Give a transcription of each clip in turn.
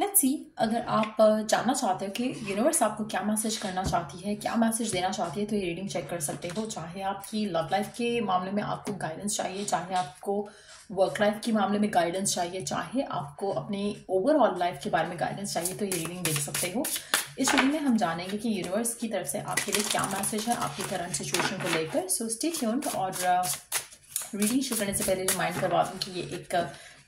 Let's see अगर आप जानना चाहते हो कि यूनिवर्स आपको क्या मैसेज करना चाहती है, क्या मैसेज देना चाहती है तो ये रीडिंग चेक कर सकते हो। चाहे आपकी लव लाइफ के मामले में आपको गाइडेंस चाहिए, चाहे आपको वर्क लाइफ के मामले में गाइडेंस चाहिए, चाहे आपको अपने ओवरऑल लाइफ के बारे में गाइडेंस चाहिए तो ये रीडिंग देख सकते हो। इस रीडिंग में हम जानेंगे कि यूनिवर्स की तरफ़ से आपके लिए क्या मैसेज है, आपकी करंट सिचुएशन को लेकर। सो स्टे ट्यून्ड और रीडिंग शुरू करने से पहले रिमाइंड करवा दूँ कि ये एक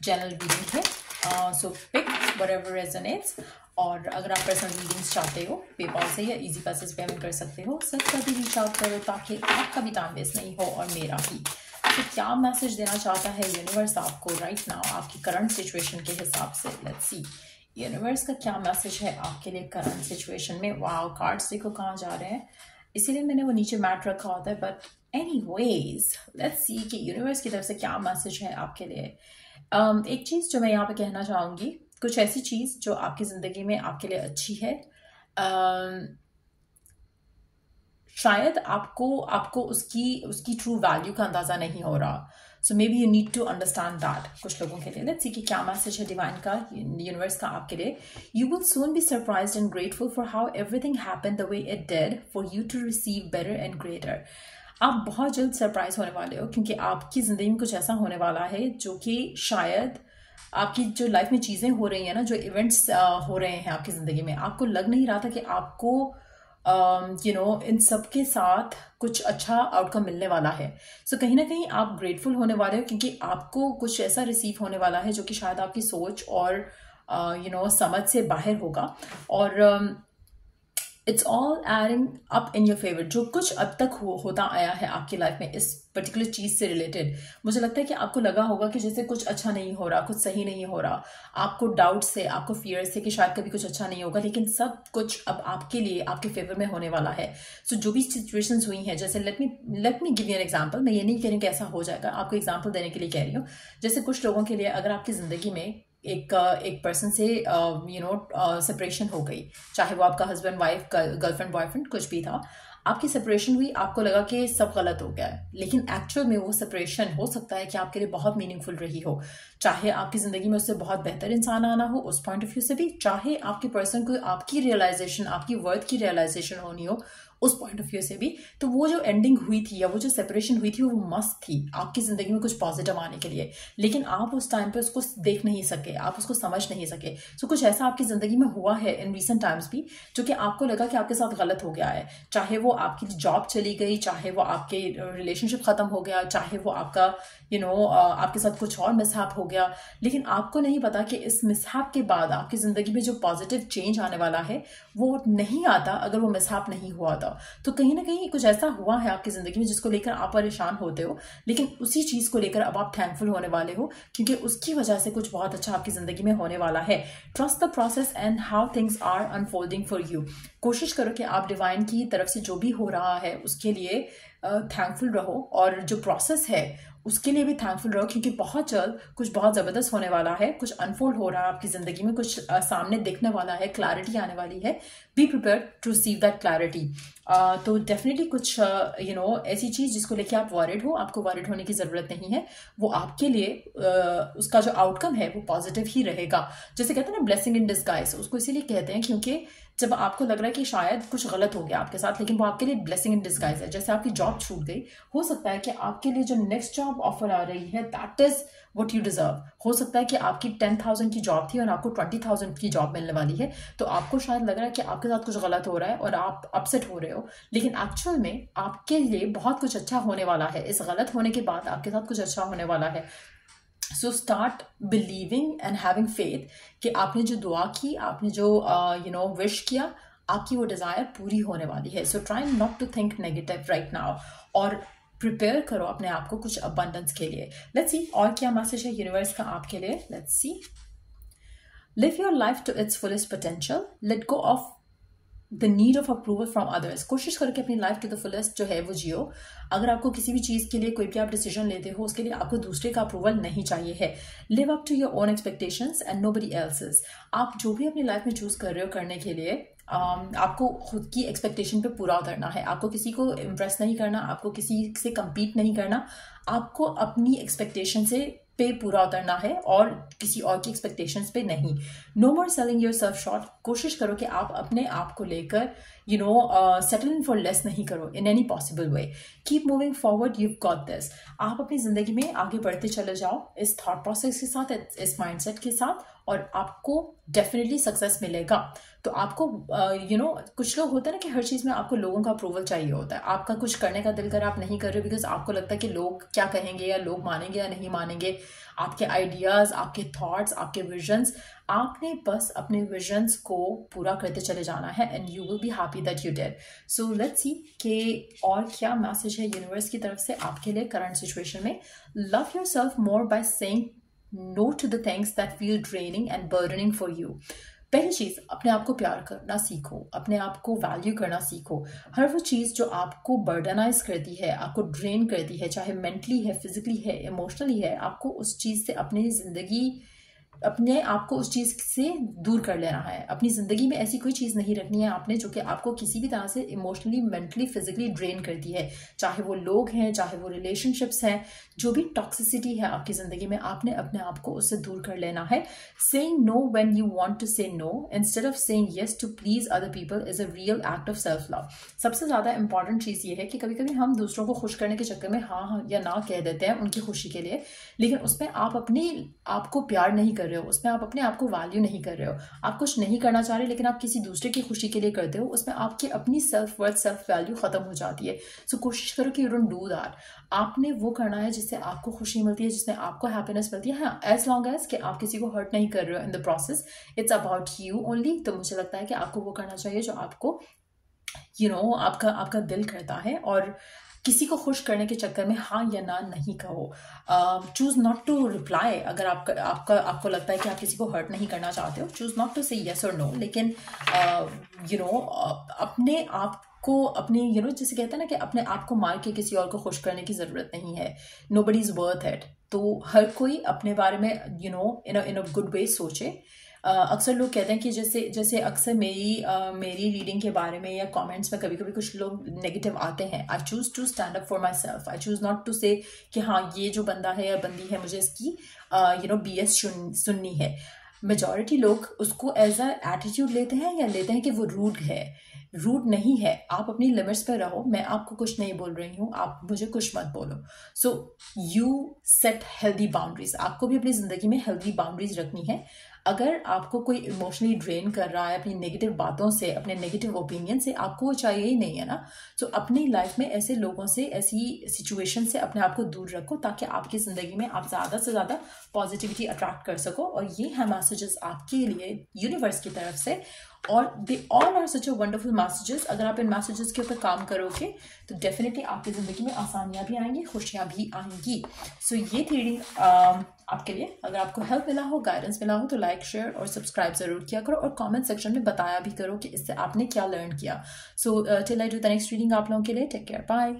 जनरल रीडिंग है। सो पिक एवर रेजोनेट्स और अगर आप पर्सनल रीडिंग्स चाहते हो पेपाल से या इजी पैसेज पेमेंट कर सकते हो सब कभी रीच आउट करो ताकि आपका भी टाइम वेस्ट नहीं हो और मेरा भी। तो क्या मैसेज देना चाहता है यूनिवर्स आपको राइट right नाउ आपकी करंट सिचुएशन के हिसाब से? लेट्स सी यूनिवर्स का क्या मैसेज है आपके लिए करंट सिचुएशन में? वाओ कार्ड्स देखो कहाँ जा रहे हैं। इसीलिए मैंने वो नीचे मैट रखा होता है but any ways let's see कि यूनिवर्स की तरफ़ से क्या मैसेज है आपके लिए। Um, एक चीज़ जो मैं यहाँ पे कहना चाहूँगी कुछ ऐसी चीज़ जो आपकी ज़िंदगी में आपके लिए अच्छी है शायद आपको आपको उसकी उसकी ट्रू वैल्यू का अंदाज़ा नहीं हो रहा। So maybe you need to understand that कुछ लोगों के लिए। लेट्स सी कि क्या मैसेज है डिवाइन का यूनिवर्स का आपके लिए। You will soon be surprise and grateful for how everything happen the way it did for you to receive better and greater आप बहुत जल्द सरप्राइज़ होने वाले हो, क्योंकि आपकी ज़िंदगी में कुछ ऐसा होने वाला है जो कि शायद आपकी जो लाइफ में चीज़ें हो रही हैं ना जो इवेंट्स हो रहे हैं आपकी ज़िंदगी में आपको लग नहीं रहा था कि आपको यू नो इन सब के साथ कुछ अच्छा आउटकम मिलने वाला है। सो so, कहीं ना कहीं आप ग्रेटफुल होने वाले हो क्योंकि आपको कुछ ऐसा रिसीव होने वाला है जो कि शायद आपकी सोच और you uh, know you know, समझ से बाहर होगा। और um, it's all adding up in your favour जो कुछ अब तक हो, होता आया है आपकी लाइफ में इस पर्टिकुलर चीज़ से रिलेटेड मुझे लगता है कि आपको लगा होगा कि जैसे कुछ अच्छा नहीं हो रहा कुछ सही नहीं हो रहा। आपको डाउट से आपको फियर से कि शायद कभी कुछ अच्छा नहीं होगा लेकिन सब कुछ अब आपके लिए आपके फेवर में होने वाला है। सो so, जो भी सिचुएशंस हुई हैं जैसे let me let me give you an example मैं ये नहीं कह रही हूँ कि ऐसा हो जाएगा आपको एग्ज़ाम्पल देने के लिए कह रही हूँ। जैसे कुछ लोगों के लिए अगर आपकी ज़िंदगी में एक एक पर्सन से यू नो सेपरेशन हो गई। चाहे वो आपका हस्बैंड वाइफ गर्लफ्रेंड बॉयफ्रेंड कुछ भी था, आपकी सेपरेशन हुई, आपको लगा कि सब गलत हो गया है। लेकिन एक्चुअल में वो सेपरेशन हो सकता है कि आपके लिए बहुत मीनिंगफुल रही हो। चाहे आपकी ज़िंदगी में उससे बहुत बेहतर इंसान आना हो, उस पॉइंट ऑफ़ व्यू से भी, चाहे आपके पर्सन को आपकी रियलाइजेशन आपकी वर्थ की रियलाइजेशन होनी हो उस पॉइंट ऑफ़ व्यू से भी तो वो जो एंडिंग हुई थी या वो जो सेपरेशन हुई थी वो मस्त थी आपकी ज़िंदगी में कुछ पॉजिटिव आने के लिए। लेकिन आप उस टाइम पे उसको देख नहीं सके आप उसको समझ नहीं सके। सो कुछ ऐसा आपकी ज़िंदगी में हुआ है इन रिसेंट टाइम्स भी जो कि आपको लगा कि आपके साथ गलत हो गया है। चाहे वो आपकी जॉब चली गई चाहे वो आपके रिलेशनशिप ख़त्म हो गया चाहे वो आपका यू you नो know, आपके साथ कुछ और मिसहैप हो गया। लेकिन आपको नहीं पता कि इस मिसहैप के बाद आपकी ज़िंदगी में जो पॉजिटिव चेंज आने वाला है वो नहीं आता अगर वो मिसहैप नहीं हुआ था। तो कहीं ना कहीं कुछ ऐसा हुआ है आपकी ज़िंदगी में जिसको लेकर आप परेशान होते हो, लेकिन उसी चीज़ को लेकर अब आप थैंकफुल होने वाले हो, क्योंकि उसकी वजह से कुछ बहुत अच्छा आपकी ज़िंदगी में होने वाला है। Trust the process and how things are unfolding for you कोशिश करो कि आप डिवाइन की तरफ़ से जो भी हो रहा है, उसके लिए थैंकफुल रहो और जो प्रोसेस है उसके लिए भी थैंकफुल रहो क्योंकि बहुत जल्द कुछ बहुत ज़बरदस्त होने वाला है कुछ अनफोल्ड हो रहा है आपकी ज़िंदगी में कुछ आ, सामने दिखने वाला है क्लैरिटी आने वाली है। Be prepare to receive that clarity तो डेफिनेटली कुछ यू नो ऐसी चीज़ जिसको लेके आप वॉरिड हो आपको वॉरिड होने की ज़रूरत नहीं है वो आपके लिए uh, उसका जो आउटकम है वो पॉजिटिव ही रहेगा। जैसे कहते हैं ना ब्लेसिंग इन डिस्गाइज उसको इसीलिए कहते हैं क्योंकि जब आपको लग रहा है कि शायद कुछ गलत हो गया आपके साथ, लेकिन वो आपके लिए ब्लेसिंग इन डिस्गाइज है। जैसे आपकी जॉब छूट गई, हो सकता है कि आपके लिए जो नेक्स्ट जॉब ऑफ़र आ रही है that is what you deserve हो सकता है कि आपकी टेन थाउज़ेंड की जॉब थी और आपको ट्वेंटी थाउज़ेंड की जॉब मिलने वाली है तो आपको शायद लग रहा है कि आपके साथ कुछ गलत हो रहा है और आप अपसेट हो रहे हो। लेकिन एक्चुअल में आपके लिए बहुत कुछ अच्छा होने वाला है। इस गलत होने के बाद आपके साथ कुछ अच्छा होने वाला है। So start believing and having faith कि आपने जो दुआ की, आपने जो यू नो विश किया, आपकी वो डिज़ायर पूरी होने वाली है। So try not to think negative right now और प्रिपेयर करो अपने आप को कुछ अबंडेंस के लिए। लेट्स सी और क्या मैसेज है यूनिवर्स का आपके लिए। Let's see live your life to its fullest potential let go of the need of approval from others कोशिश करके अपनी लाइफ टू द फुलेस्ट जो है वो जियो। अगर आपको किसी भी चीज़ के लिए कोई भी आप डिसीज़न लेते हो उसके लिए आपको दूसरे का अप्रूवल नहीं चाहिए है। Live up to your own expectations and nobody else's आप जो भी अपनी लाइफ में चूज़ कर रहे हो करने के लिए um, आपको खुद की एक्सपेक्टेशन पे पूरा उतरना है। आपको किसी को इम्प्रेस नहीं करना आपको किसी से कम्पीट नहीं करना। आपको अपनी एक्सपेक्टेशन से पे पूरा उतरना है और किसी और की एक्सपेक्टेशंस पे नहीं। No more selling yourself short कोशिश करो कि आप अपने आप को लेकर you know settle in for less नहीं करो in any possible way keep moving forward you got this आप अपनी ज़िंदगी में आगे बढ़ते चले जाओ, इस थॉट प्रोसेस के साथ, इस माइंडसेट के साथ, और आपको डेफिनेटली सक्सेस मिलेगा. तो आपको यू नो कुछ लोग होते हैं ना कि हर चीज़ में आपको लोगों का अप्रूवल चाहिए होता है. आपका कुछ करने का दिल कर आप नहीं कर रहे बिकॉज़ आपको लगता है कि लोग क्या कहेंगे या लोग मानेंगे या नहीं मानेंगे. आपके आइडियाज़ आपके थॉट्स आपके विजन्स आपने बस अपने विजन्स को पूरा करते चले जाना है and you will be happy that you did so let's see कि और क्या मैसेज है यूनिवर्स की तरफ़ से आपके लिए करंट सिचुएशन में. Love yourself more by saying no to the things that feel draining and burdening for you पहली चीज़, अपने आप को प्यार करना सीखो, अपने आप को वैल्यू करना सीखो। हर वो चीज़ जो आपको बर्डनाइज करती है, आपको ड्रेन करती है, चाहे मेंटली है फिजिकली है इमोशनली है, आपको उस चीज़ से अपनी ज़िंदगी अपने आप को उस चीज़ से दूर कर लेना है। अपनी ज़िंदगी में ऐसी कोई चीज़ नहीं रखनी है आपने जो कि आपको किसी भी तरह से इमोशनली मेंटली फिजिकली ड्रेन करती है। चाहे वो लोग हैं, चाहे वो रिलेशनशिप्स हैं, जो भी टॉक्सिसिटी है आपकी ज़िंदगी में, आपने अपने आप को उससे दूर कर लेना है। Saying no when you want to say no instead of saying yes to please other people is a real act of self love सबसे ज़्यादा इंपॉर्टेंट चीज़ ये है कि कभी कभी हम दूसरों को खुश करने के चक्कर में हाँ हाँ या ना कह देते हैं उनकी खुशी के लिए, लेकिन उसमें आप अपनी आपको प्यार नहीं कर रहे हो उसमें आप अपने आप को वैल्यू नहीं कर रहे हो। आप कुछ नहीं करना चाह रहे लेकिन आप किसी दूसरे की खुशी के लिए करते हो उसमें आपकी अपनी सेल्फ वर्थ सेल्फ वैल्यू खत्म हो जाती है। सो so, कोशिश करो कि यू डोंट डू दैट आपने वो करना है जिससे आपको खुशी मिलती है जिसमें आपको हैप्पीनेस मिलती है। हाँ एज लॉन्ग एज कि आप किसी को हर्ट नहीं कर रहे हो in the process it's about you only तो मुझे लगता है कि आपको वो करना चाहिए जो आपको यू you नो know, आपका आपका दिल करता है। और किसी को खुश करने के चक्कर में हाँ या ना नहीं कहो। चूज़ नॉट टू रिप्लाई अगर आपका आपका, आपको लगता है कि आप किसी को हर्ट नहीं करना चाहते हो choose not to say yes और नो लेकिन यू नो अपने आप को, अपने यू नो जैसे कहते हैं ना कि अपने आप को मार के किसी और को खुश करने की ज़रूरत नहीं है। Nobody is worth it तो हर कोई अपने बारे में you know in in a good way सोचे। अक्सर लोग कहते हैं कि जैसे जैसे अक्सर मेरी uh, मेरी रीडिंग के बारे में या कमेंट्स में कभी कभी कुछ लोग नेगेटिव आते हैं। I choose to stand up for myself I choose not to say कि हाँ ये जो बंदा है या बंदी है मुझे इसकी यू नो बी एस सुननी है। मेजॉरिटी लोग उसको एज अ एटीट्यूड लेते हैं या लेते हैं कि वो रूड है। रूड नहीं है। आप अपनी लिमिट्स पर रहो। मैं आपको कुछ नहीं बोल रही हूँ। आप मुझे कुछ मत बोलो। So you set healthy boundaries आपको भी अपनी ज़िंदगी में हेल्दी बाउंड्रीज रखनी है। अगर आपको कोई इमोशनली ड्रेन कर रहा है अपनी नेगेटिव बातों से अपने नेगेटिव ओपिनियन से आपको वो चाहिए ही नहीं है ना? तो अपनी लाइफ में ऐसे लोगों से ऐसी सिचुएशन से अपने आप को दूर रखो ताकि आपकी ज़िंदगी में आप ज़्यादा से ज़्यादा पॉजिटिविटी अट्रैक्ट कर सको। और ये है मैसेजेस आपके लिए यूनिवर्स की तरफ़ से। और they all are such a wonderful messages अगर आप इन मैसेजेस के ऊपर काम करोगे तो डेफिनेटली आपकी ज़िंदगी में आसानियाँ भी आएँगी खुशियाँ भी आएँगी। सो so, ये थी um, आपके लिए। अगर आपको हेल्प मिला हो गाइडेंस मिला हो तो लाइक शेयर और सब्सक्राइब ज़रूर किया करो और कमेंट सेक्शन में बताया भी करो कि इससे आपने क्या लर्न किया। So till I do the next reading आप लोगों के लिए टेक केयर बाय